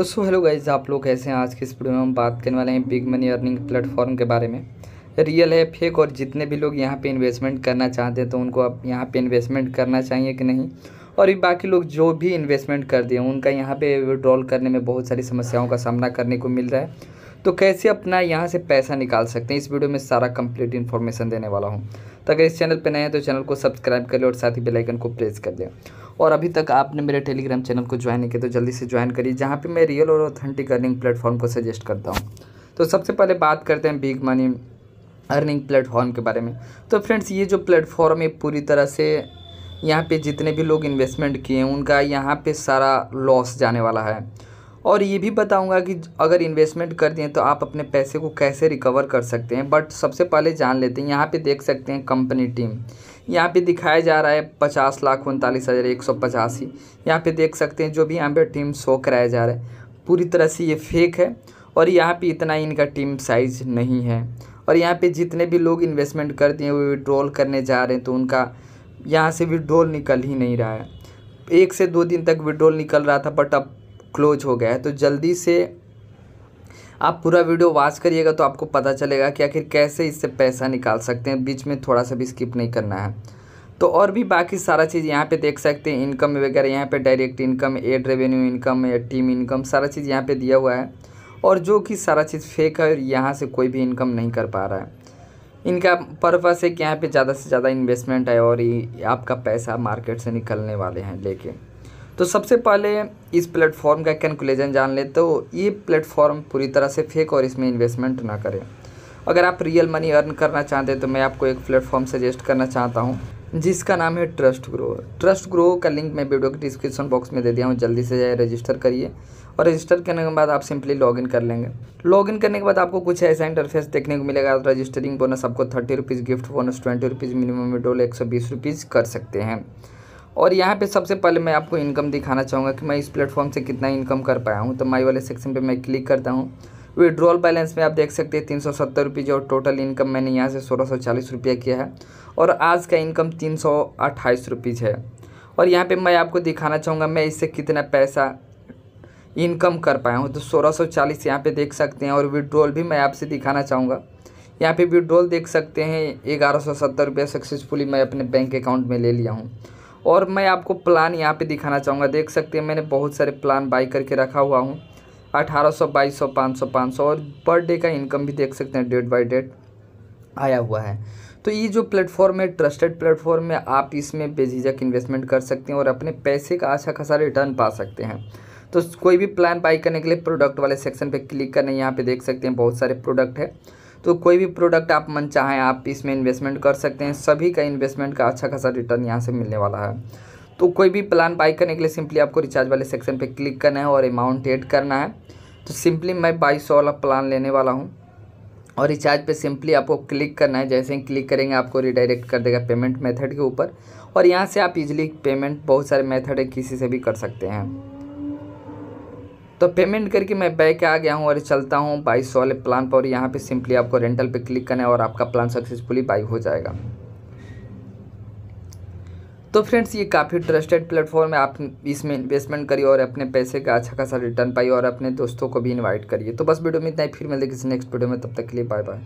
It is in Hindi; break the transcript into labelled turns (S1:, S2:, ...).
S1: तो सो हेलो गाइज़ आप लोग कैसे हैं? आज के इस वीडियो में हम बात करने वाले हैं बिग मनी अर्निंग प्लेटफॉर्म के बारे में। रियल है, फेक, और जितने भी लोग यहाँ पे इन्वेस्टमेंट करना चाहते हैं तो उनको आप यहाँ पे इन्वेस्टमेंट करना चाहिए कि नहीं? और भी बाकी लोग जो भी इन्वेस्टमेंट कर दिए उनका यहाँ पे विड्रॉल करने में बहुत सारी समस्याओं का सामना करने को मिल रहा है। तो कैसे अपना यहाँ से पैसा निकाल सकते हैं? इस वीडियो में सारा कंप्लीट इन्फॉर्मेशन देने वाला हूँ। तो अगर इस चैनल पर नए हैं तो चैनल को सब्सक्राइब कर लें और साथ ही बेलाइकन को प्रेस कर लें। और अभी तक आपने मेरे टेलीग्राम चैनल को ज्वाइन नहीं किया तो जल्दी से ज्वाइन करिए, जहाँ पर मैं रियल और ऑथेंटिक अर्निंग प्लेटफॉर्म को सजेस्ट करता हूँ। तो सबसे पहले बात करते हैं बिग मनी अर्निंग प्लेटफॉर्म के बारे में। तो फ्रेंड्स ये जो प्लेटफॉर्म है, पूरी तरह से यहाँ पे जितने भी लोग इन्वेस्टमेंट किए हैं, उनका यहाँ पे सारा लॉस जाने वाला है। और ये भी बताऊँगा कि अगर इन्वेस्टमेंट कर दिए तो आप अपने पैसे को कैसे रिकवर कर सकते हैं। बट सबसे पहले जान लेते हैं, यहाँ पे देख सकते हैं कंपनी टीम यहाँ पे दिखाया जा रहा है पचास लाख उनतालीस हज़ार एक सौ पचासी। यहाँ पे देख सकते हैं जो भी यहाँ पे टीम शो कराया जा रहा है। पूरी तरह से ये फेक है और यहाँ पे इतना इनका टीम साइज़ नहीं है। और यहाँ पे जितने भी लोग इन्वेस्टमेंट कर दिए, वो विड्रॉल करने जा रहे हैं तो उनका यहाँ से विड्रॉल निकल ही नहीं रहा है। एक से दो दिन तक विड्रॉल निकल रहा था बट अब क्लोज हो गया है तो जल्दी से आप पूरा वीडियो वॉच करिएगा तो आपको पता चलेगा कि आखिर कैसे इससे पैसा निकाल सकते हैं। बीच में थोड़ा सा भी स्किप नहीं करना है। तो और भी बाकी सारा चीज़ यहाँ पे देख सकते हैं। इनकम वगैरह यहाँ पे direct income ad revenue income या टीम इनकम सारा चीज़ यहाँ पे दिया हुआ है। और जो कि सारा चीज़ फेक है यहाँ से कोई भी इनकम नहीं कर पा रहा है। इनका पर्पज़ है कि यहाँ पे ज़्यादा से ज़्यादा इन्वेस्टमेंट है और आपका पैसा मार्केट से निकलने वाले हैं लेके। तो सबसे पहले इस प्लेटफॉर्म का कैलकुलेशन जान ले तो ये प्लेटफॉर्म पूरी तरह से फेक और इसमें इन्वेस्टमेंट ना करें। अगर आप रियल मनी अर्न करना चाहते हैं तो मैं आपको एक प्लेटफॉर्म सजेस्ट करना चाहता हूँ, जिसका नाम है ट्रस्ट ग्रो ट्रस्ट ग्रो का लिंक मैं वीडियो के डिस्क्रिप्शन बॉक्स में दे दिया हूँ, जल्दी से जाए रजिस्टर करिए। और रजिस्टर करने के बाद आप सिंपली लॉगिन कर लेंगे। लॉगिन करने के बाद आपको कुछ ऐसा इंटरफेस देखने को मिलेगा। रजिस्टरिंग बोनस आपको thirty rupees gift bonus twenty rupees minimum withdrawal एक सौ बीस रुपीज़ कर सकते हैं। और यहाँ पे सबसे पहले मैं आपको इनकम दिखाना चाहूँगा कि मैं इस प्लेटफॉर्म से कितना इनकम कर पाया हूँ। तो माई वाले सेक्शन पे मैं क्लिक करता हूँ। विड्रॉल बैलेंस में आप देख सकते हैं तीन सौ सत्तर रुपये और टोटल इनकम मैंने यहाँ से सोलह सौ चालीस किया है। और आज का इनकम तीन सौ अट्ठाईस है। और यहाँ पे मैं आपको दिखाना चाहूँगा मैं इससे कितना पैसा इनकम कर पाया हूँ। तो सोलह सौ चालीस यहाँ पर देख सकते हैं और विड्रॉल भी मैं आपसे दिखाना चाहूँगा। यहाँ पे विड्रॉल देख सकते हैं, ग्यारह सौ सत्तर रुपया सक्सेसफुली मैं अपने बैंक अकाउंट में ले लिया हूँ। और मैं आपको प्लान यहाँ पे दिखाना चाहूँगा। देख सकते हैं, मैंने बहुत सारे प्लान बाई करके रखा हुआ हूँ। अठारह सौ, बाईस सौ, पाँच सौ पाँच सौ और पर डे का इनकम भी देख सकते हैं डेट बाई डेट आया हुआ है। तो ये जो प्लेटफॉर्म है ट्रस्टेड प्लेटफॉर्म है, आप इसमें बेझिझक इन्वेस्टमेंट कर सकते हैं और अपने पैसे का अच्छा खासा रिटर्न पा सकते हैं। तो कोई भी प्लान बाई करने के लिए प्रोडक्ट वाले सेक्शन पे क्लिक करने, यहाँ पे देख सकते हैं, बहुत सारे प्रोडक्ट है। तो कोई भी प्रोडक्ट आप मन चाहें, आप इसमें इन्वेस्टमेंट कर सकते हैं। सभी का इन्वेस्टमेंट का अच्छा खासा रिटर्न यहाँ से मिलने वाला है। तो कोई भी प्लान बाई करने के लिए सिंपली आपको रिचार्ज वाले सेक्शन पे क्लिक करना है और अमाउंट ऐड करना है। तो सिंपली मैं बाईस सौ वाला प्लान लेने वाला हूँ। और रिचार्ज पे सिंपली आपको क्लिक करना है। जैसे ही क्लिक करेंगे, आपको रिडायरेक्ट कर देगा पेमेंट मेथड के ऊपर। और यहाँ से आप इजीली पेमेंट बहुत सारे मेथड है, किसी से भी कर सकते हैं। तो पेमेंट करके मैं बैक आ गया हूँ और चलता हूँ बाईस वाले प्लान पर और यहाँ पर सिंपली आपको रेंटल पर क्लिक करना है और आपका प्लान सक्सेसफुली बाई हो जाएगा। तो फ्रेंड्स ये काफ़ी ट्रस्टेड प्लेटफॉर्म है। आप इसमें इन्वेस्टमेंट करिए और अपने पैसे का अच्छा खासा रिटर्न पाइए और अपने दोस्तों को भी इनवाइट करिए। तो बस वीडियो में इतना ही। फिर मिलते किसी नेक्स्ट वीडियो में। तब तक के लिए बाय बाय